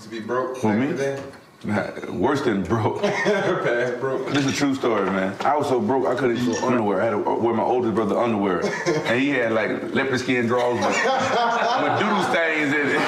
used to be broke. Who, me? Nah, Worse than broke. Past broke. This is a true story, man. I was so broke I couldn't use underwear. I had to wear my oldest brother underwear, and he had like leopard skin drawers with, with doodle stains in it.